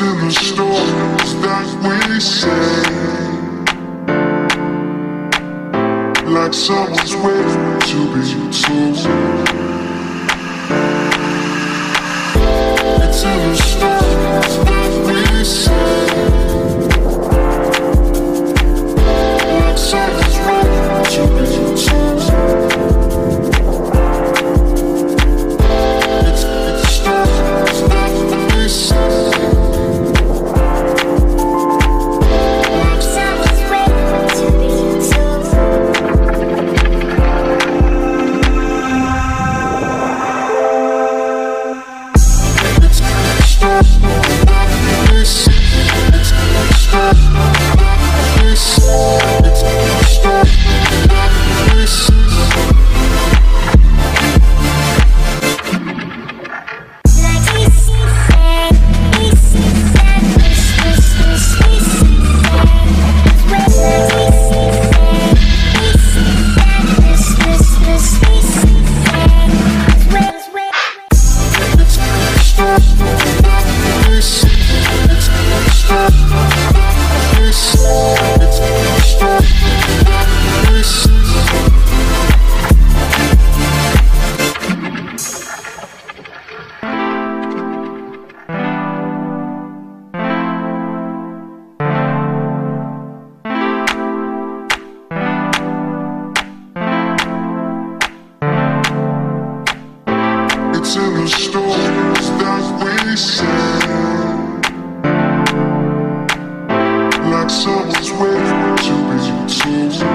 in the stories that we say. Like someone's waiting to be told. It's in the stories to the stories that we said Like someone's waiting to be told.